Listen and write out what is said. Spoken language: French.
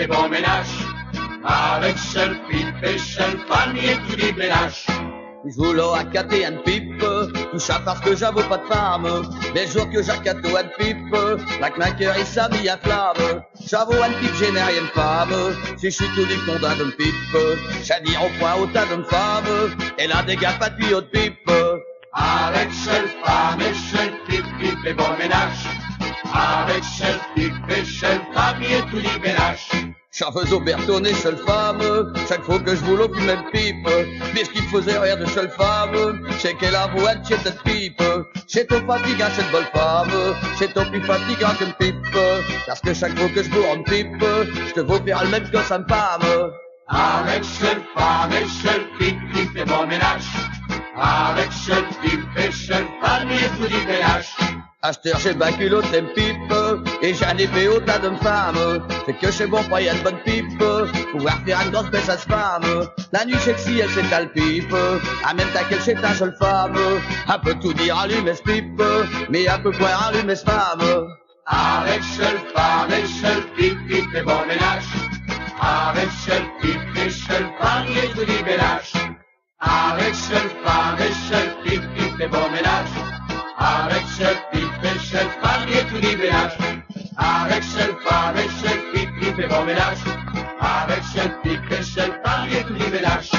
fait bon ménage. Avec seul pipe et seul panier tout dit ménage. Joulo a caté une pipe, tout ça parce que j'avoue pas de femme. Les jours que j'accate une pipe, la knacker et sa vie à flamme. J'avoue une pipe, j'ai rien femme. Si je suis tout du condamn d'une pipe, j'ai dit au point au tas d'une femme. Et là, des gars pas de de pipe. Avec seul femme et seul pipe, pipe et bon ménage. Avec seul tout au bertonnet, seule femme, chaque fois que je voulais fumer une pipe, mais ce qu'il faisait rien de seule femme, c'est qu'elle avouait chez cette pipe, c'est trop fatigant cette bonne femme, c'est trop plus fatigant qu'une pipe, parce que chaque fois que je bourre une pipe, je te veux faire le même que sa femme. Avec seul femme et seul pipe, pipe et bon ménage. Avec seul pipe et seul panier tout dit ménage. Acheteur chez Baculot, t'aimes pipe, et j'en ai fait autant de femmes. C'est que chez bon pas y a de bonne pipe, pouvoir faire une grosse baisse à ce femme. La nuit sexy, elle s'étale pipe, à même ta qu'elle chez ta seule femme. Un peu tout dire, allumer ce pipe, mais un peu quoi allumer ce femme. Avec seul femme et seul pipe, pipe et bon ménage. Avec seul pipe et seul panier tout dit ménage. Avec seul femme et seul pipe, pipe et bon ménage. fait bon ménage avec Shell, Pic et Shell, pariez tous les ménages.